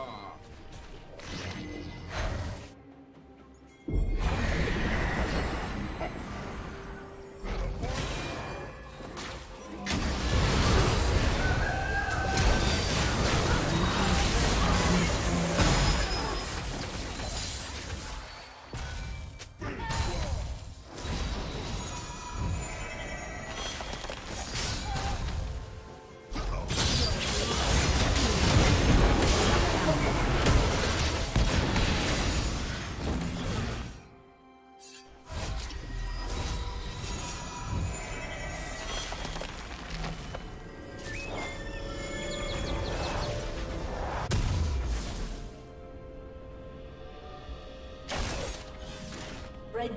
Ah.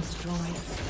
destroyed.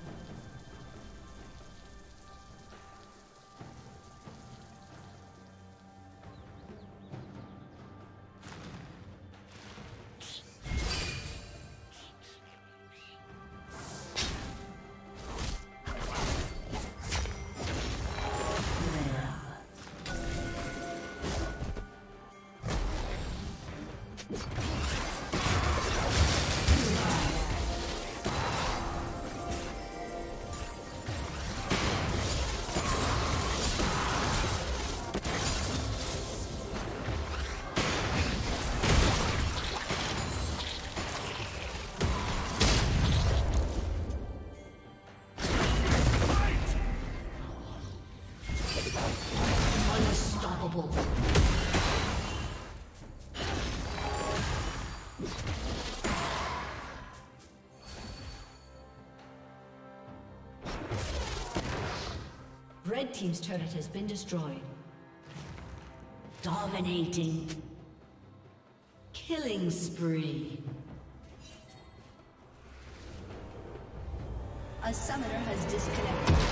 Red Team's turret has been destroyed. Dominating. Killing spree. A summoner has disconnected.